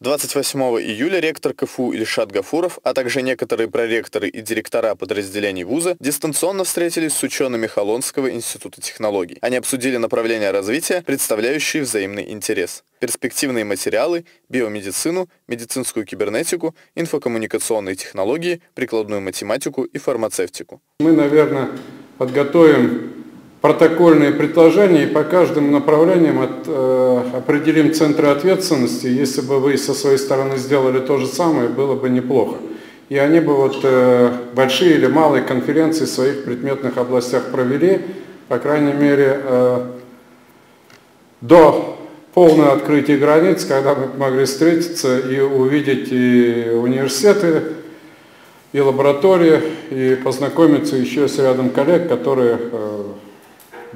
28 июля ректор КФУ Ильшат Гафуров, а также некоторые проректоры и директора подразделений вуза дистанционно встретились с учеными Холонского института технологий. Они обсудили направления развития, представляющие взаимный интерес. Перспективные материалы, биомедицину, медицинскую кибернетику, инфокоммуникационные технологии, прикладную математику и фармацевтику. Мы, наверное, подготовим протокольные предложения и по каждым направлениям от, э, определим центры ответственности. Если бы вы со своей стороны сделали то же самое, было бы неплохо. И они бы вот э, большие или малые конференции в своих предметных областях провели, по крайней мере, э, до полного открытия границ, когда мы могли встретиться и увидеть и университеты, и лаборатории, и познакомиться еще с рядом коллег, которые э,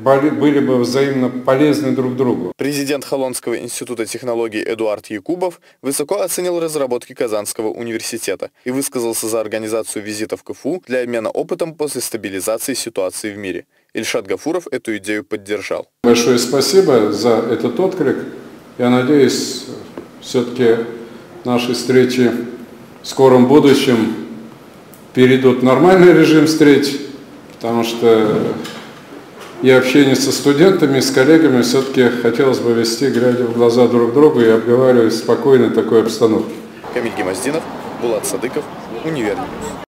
были бы взаимно полезны друг другу. Президент Холонского института технологий Эдуард Якубов высоко оценил разработки Казанского университета и высказался за организацию визитов КФУ для обмена опытом после стабилизации ситуации в мире. Ильшат Гафуров эту идею поддержал. Большое спасибо за этот отклик. Я надеюсь, все-таки наши встречи в скором будущем перейдут в нормальный режим встреч, потому что и общение со студентами, с коллегами все-таки хотелось бы вести, глядя в глаза друг другу и обговаривать в спокойной такой обстановке. Камиль Гемоздинов, Булат Садыков, Универньюз.